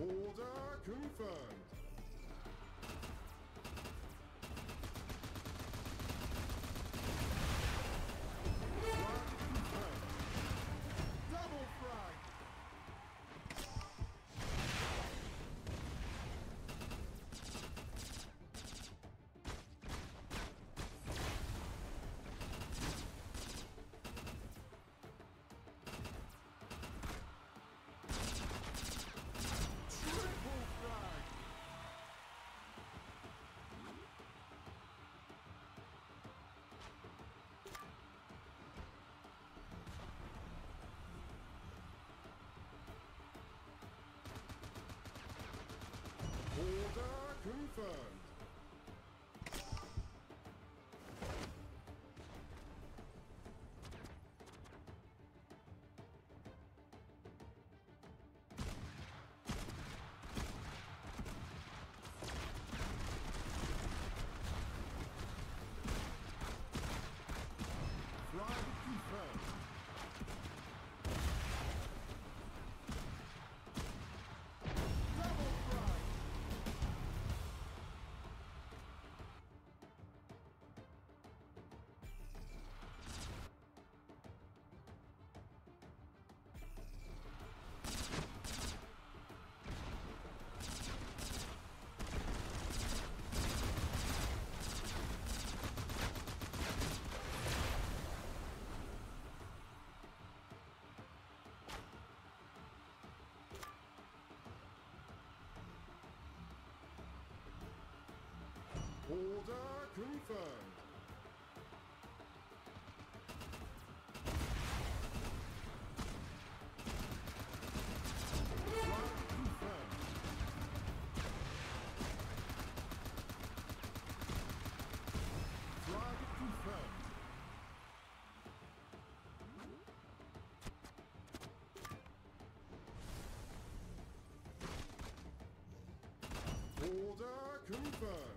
Order confirmed. Confirmed. Confirmed. Order confirmed.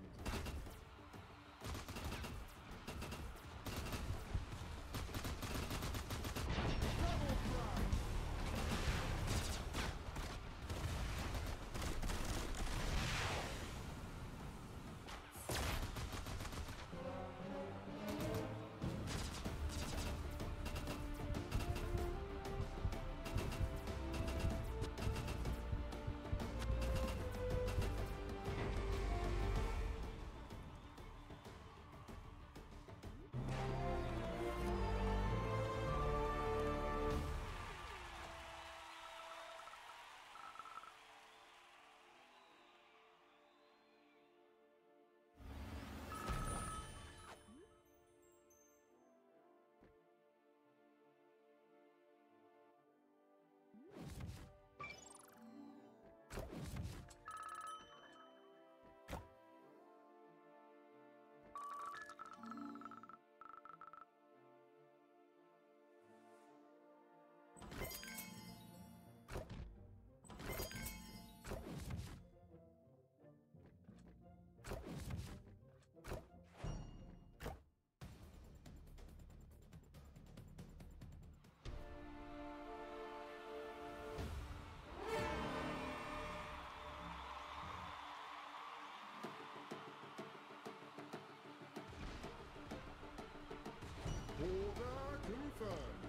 Order confirmed.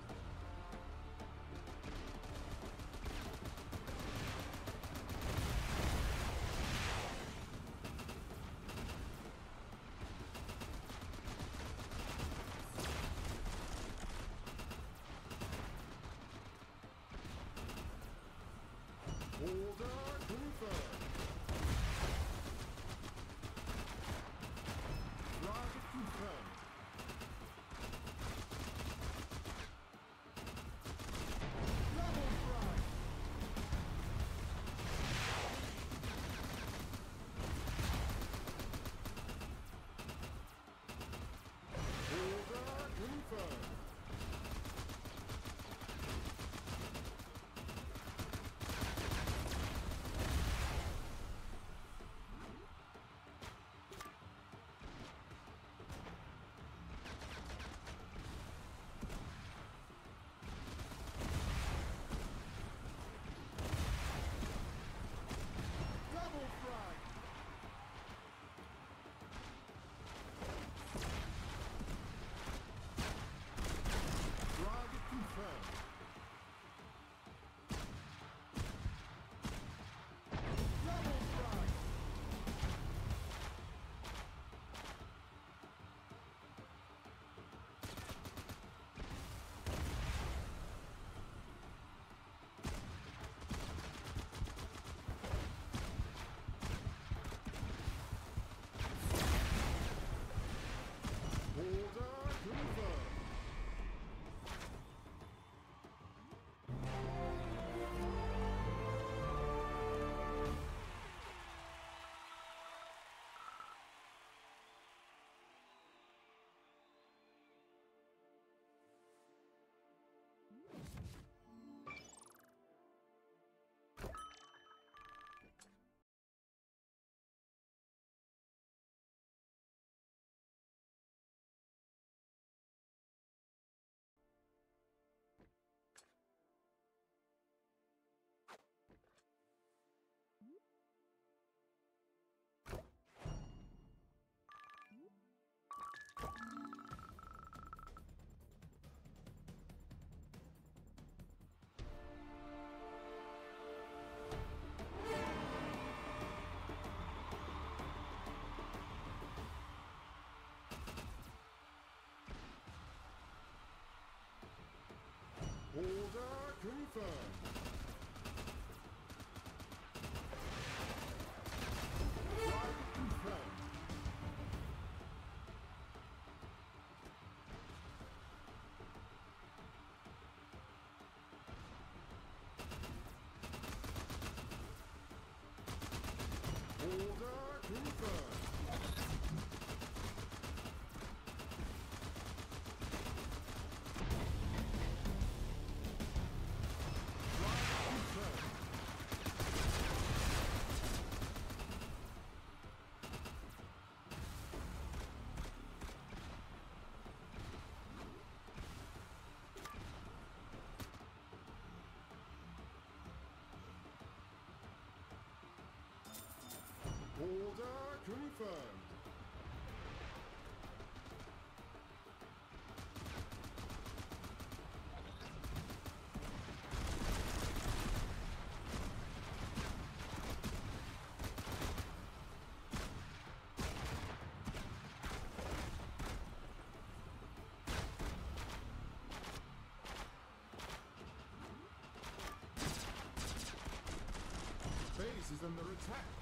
confirmed. Order confirmed. Confirmed. Base is under attack.